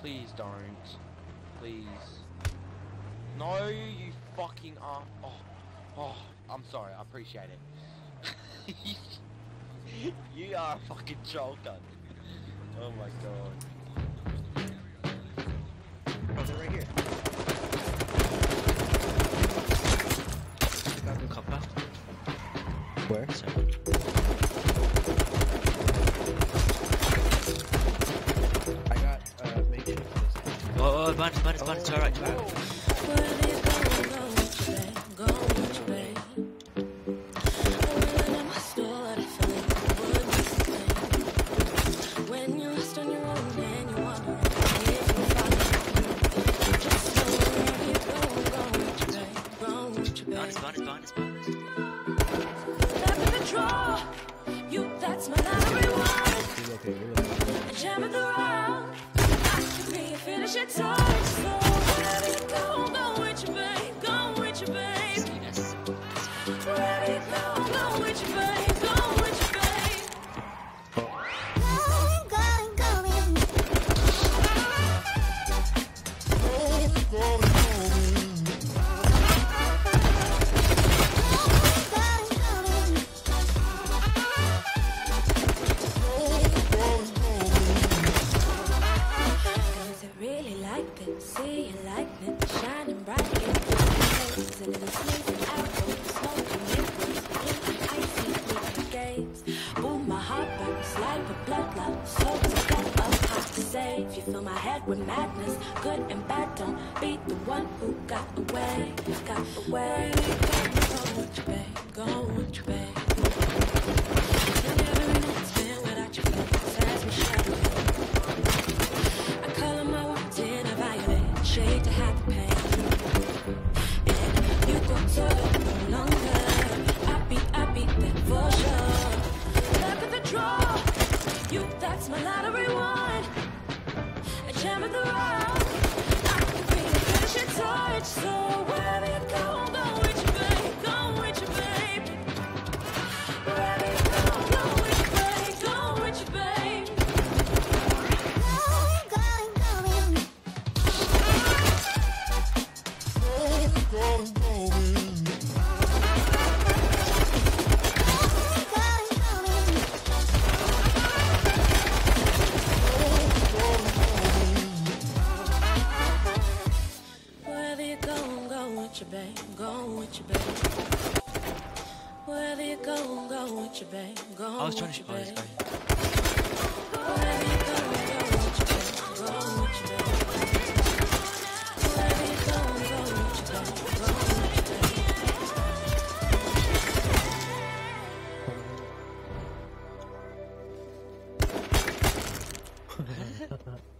Please don't. Please. No, you fucking are. Oh, oh, I'm sorry. I appreciate it. you are a fucking troll cunt. Oh my god. Oh, they're right here. Copper. Where? So, oh, behind us, behind us, behind us, to our right, to our right. Where you going, go with your babe, go with your babe. When I'm restored, I feel like I would miss a thing. When you're lost on your own and you're wondering if you follow, just know wherever you go, go with your babe, go with your Behind us, babe. behind us, behind us, behind us. Left in the drawer, finish it touch. So like this? See you like it, shining bright in face. And and apple, smoking liquids, blue icy with gaze. Boom, my heart burns like a blood clot. So to get up hot to save. You fill my head with madness, good and bad. Don't be the one who got away, got away. Go with your babe, go with your babe. To the pain. And you go no longer. I beat, I beat that for sure. The draw. You, that's my lottery one. A gem of the round. I can feel the touch. So wherever with your babe, go with your babe. Wherever you go, go with your babe, go I was trying with to your shoot. Oh, this babe. guy.